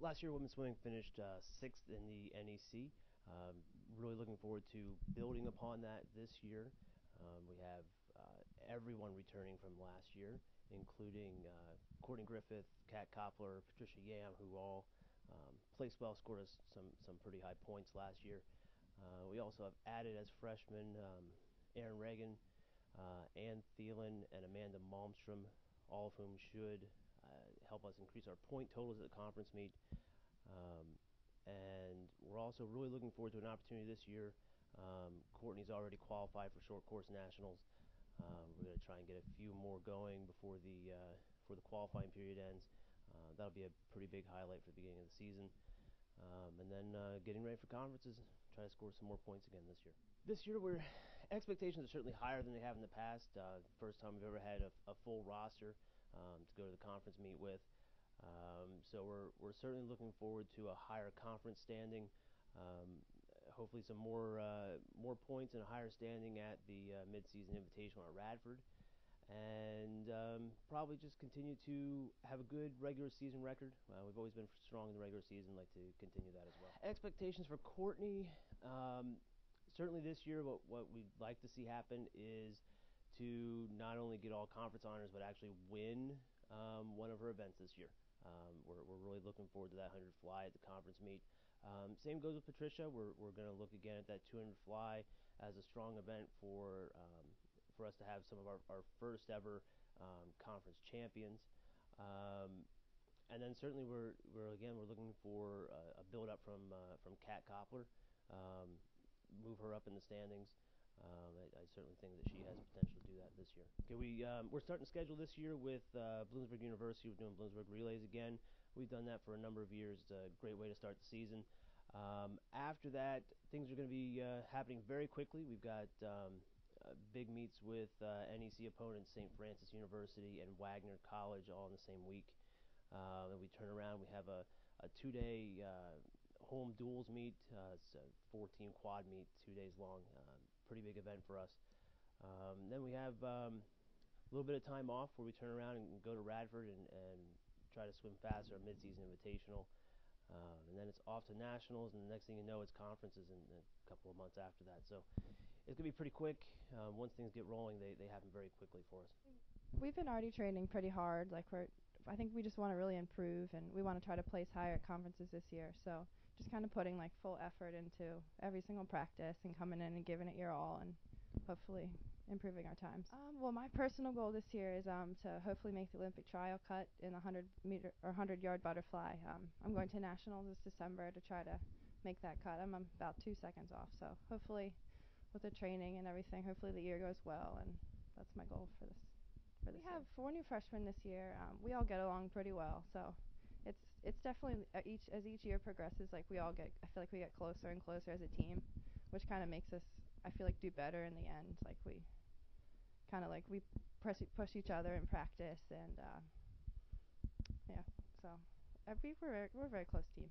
last year, women's swimming finished uh, sixth in the NEC. Um, really looking forward to building upon that this year. Um, we have uh, everyone returning from last year, including uh, Courtney Griffith, Kat Koppler, Patricia Yam, who all um, placed well, scored us some some pretty high points last year. Uh, we also have added as freshmen um, Aaron Reagan, uh, Ann Thielen, and Amanda Malmstrom, all of whom should help us increase our point totals at the conference meet. Um, and we're also really looking forward to an opportunity this year. Um, Courtney's already qualified for short course nationals. Um, we're going to try and get a few more going before the uh, before the qualifying period ends. Uh, that'll be a pretty big highlight for the beginning of the season. Um, and then uh, getting ready for conferences, try to score some more points again this year. This year, we're expectations are certainly higher than they have in the past. Uh, first time we've ever had a, a full roster um, to go to the conference meet with. Um, so we're we're certainly looking forward to a higher conference standing. Um, hopefully, some more uh, more points and a higher standing at the uh, midseason invitational at Radford, and um, probably just continue to have a good regular season record. Uh, we've always been strong in the regular season, like to continue that as well. Expectations for Courtney. Um, certainly this year, what what we'd like to see happen is to not only get all conference honors, but actually win um, one of her events this year. Um, we're, we're really looking forward to that 100 fly at the conference meet. Um, same goes with Patricia. We're, we're going to look again at that 200 fly as a strong event for um, for us to have some of our, our first ever um, conference champions. Um, and then certainly we're, we're again we're looking for a, a build up from uh, from Kat Koppler, um, move her up in the standings. I, I, certainly think that she has potential this year. Okay, we um, we're starting to schedule this year with uh, Bloomsburg University. We're doing Bloomsburg relays again. We've done that for a number of years. It's a great way to start the season. Um, after that, things are going to be uh, happening very quickly. We've got um, uh, big meets with uh, NEC opponents, St. Francis University and Wagner College, all in the same week. Uh, we turn around. We have a, a two-day uh, home duels meet. it's a four-team quad meet, two days long um, pretty big event for us. Um, then we have um, a little bit of time off where we turn around and go to Radford and, and try to swim fast our midseason invitational. Um, and then it's off to nationals, and the next thing you know, it's conferences in, a couple of months after that. So it's gonna be pretty quick. Um, once things get rolling, they, they happen very quickly for us. We've been already training pretty hard. Like we're, I think we just want to really improve, and we want to try to place higher at conferences this year. So just kind of putting like full effort into every single practice and coming in and giving it your all, and hopefully improving our times. Um, well, my personal goal this year is um, to hopefully make the Olympic trial cut in the 100 meter or 100 yard butterfly. Um, I'm going to nationals this December to try to make that cut. I'm about two seconds off, so hopefully with the training and everything, hopefully the year goes well, and that's my goal for this. For this we have four new freshmen this year. Um, we all get along pretty well, so it's it's definitely uh, each as each year progresses, like we all get. I feel like we get closer and closer as a team, which kind of makes us. I feel like do better in the end. Like we kind of like we press push each other in practice, and uh, yeah. So uh, we we're we're a very close team.